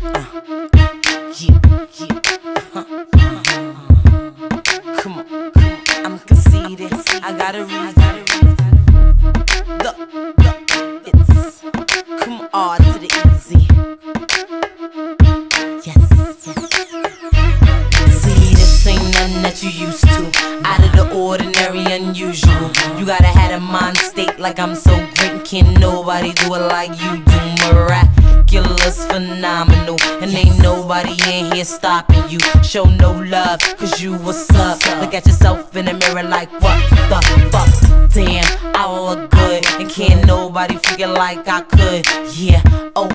Come on. I'm conceited. I got a reason. Look, look, it's come to the easy. Yes. See, this ain't nothing that you used to. Out of the ordinary, unusual. You gotta have a mind state like I'm so great. Can't nobody do it like you do. Miraculous, phenomenal. And ain't nobody in here stopping you. Show no love, cause you what's up. Look at yourself in the mirror like, what the fuck? Damn, I look good. And can't nobody figure like I could. Yeah, oh.